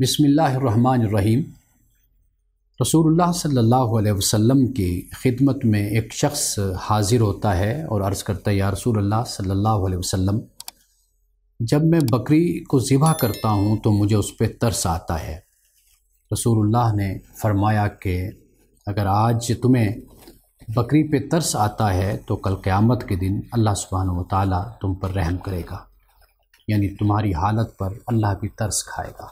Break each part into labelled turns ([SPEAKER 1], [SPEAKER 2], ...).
[SPEAKER 1] بسم اللہ الرحمن الرحیم۔ رسول اللہ صلی اللہ علیہ وسلم کی خدمت میں ایک شخص حاضر ہوتا ہے اور عرض کرتا ہے، یا رسول اللہ صلی اللہ علیہ وسلم، جب میں بکری کو ذبح کرتا ہوں تو مجھے اس پہ ترس آتا ہے۔ رسول اللہ نے فرمایا کہ، اگر آج تمہیں بکری پہ ترس آتا ہے تو کل قیامت کے دن اللہ سبحانہ و تعالیٰ تم پر رحم کرے گا یعنی تمہاری حالت پر اللہ بھی ترس کھائے گا۔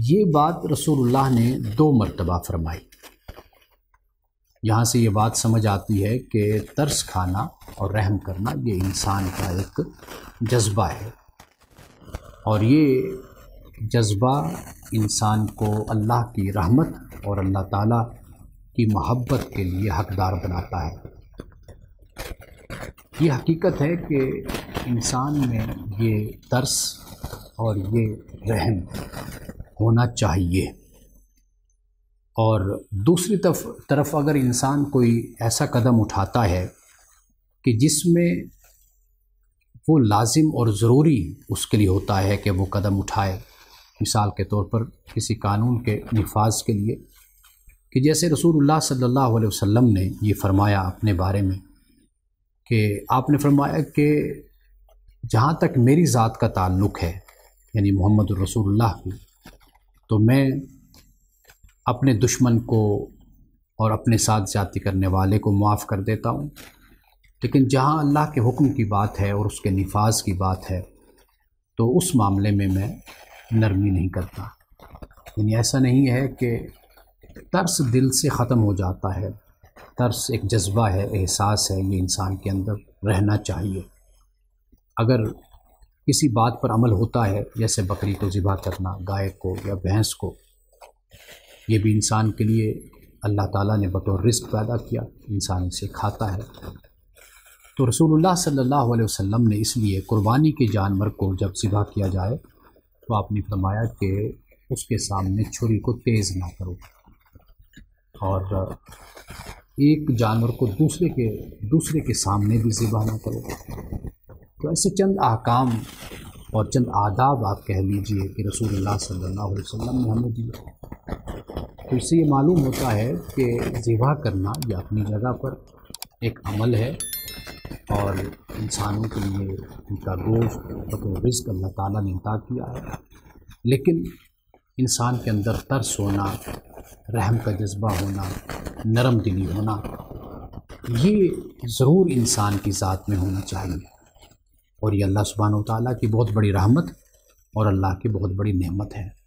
[SPEAKER 1] یہ بات رسول اللہ نے دو مرتبہ فرمائی۔ یہاں سے یہ بات سمجھ آتی ہے کہ ترس کھانا اور رحم کرنا یہ انسان کا ایک جذبہ ہے۔ اور یہ جذبہ انسان کو اللہ کی رحمت اور اللہ تعالیٰ کی محبت کے لیے حقدار بناتا ہے۔ یہ حقیقت ہے کہ انسان میں یہ ترس اور یہ رحم ہونا چاہیے۔ اور دوسری طرف طرف اگر انسان کوئی ایسا قدم اٹھاتا ہے کہ جس میں وہ لازم اور ضروری اس کے لیے ہوتا ہے کہ وہ قدم اٹھائے، مثال کے طور پر کسی قانون کے نفاذ کے لیے، کہ جیسے رسول اللہ صلی اللہ علیہ وسلم نے یہ فرمایا اپنے بارے میں کہ آپ نے فرمایا کہ جہاں تک میری ذات کا تعلق ہے یعنی محمد الرسول اللہ کی تو میں اپنے دشمن کو اور اپنے ساتھ جاتی کرنے والے کو معاف کر دیتا ہوں۔ لیکن جہاں اللہ کے حکم کی بات ہے اور اس کے نفاذ کی بات ہے، تو اس معاملے میں میں نرمی نہیں کرتا۔ یعنی ایسا نہیں ہے کہ ترس دل سے ختم ہو جاتا ہے۔ ترس ایک جذبہ ہے، احساس ہے، یہ انسان کے اندر رہنا چاہیے۔ اگر کسی بات پر عمل ہوتا ہے، جیسے بکری کو ذبح کرنا، گائے کو یا بھینس کو۔ یہ بھی انسان کے لیے اللہ تعالیٰ نے بطور رزق پیدا کیا، انسان اسے کھاتا ہے۔ تو رسول اللہ صلی اللہ علیہ وسلم نے اس لیے قربانی کے جانور کو جب ذبح کیا جائے، تو آپ نے فرمایا کہ اس کے سامنے چھری کو تیز نہ کرو۔ اور ایک جانور کو دوسرے کے دوسرے کے سامنے بھی ذبح نہ کرو۔ تو ایسے چند احکام اور چند آداب آپ کہہ لیجیے کہ رسول اللہ صلی اللہ علیہ وسلم نے ہمیں دیا تو اس سے یہ معلوم ہوتا ہے کہ ذبح کرنا یہ اپنی جگہ پر ایک عمل ہے اور انسانوں کے لیے ان کا گوشت اور رزق اللہ تعالیٰ نے عطا کیا ہے۔ لیکن انسان کے اندر ترس ہونا، رحم کا جذبہ ہونا، نرم دلی ہونا، یہ ضرور انسان کی ذات میں ہونا چاہیے۔ اور یہ اللہ سبحانہ و تعالیٰ کی بہت بڑی رحمت اور اللہ کی بہت بڑی نعمت ہے۔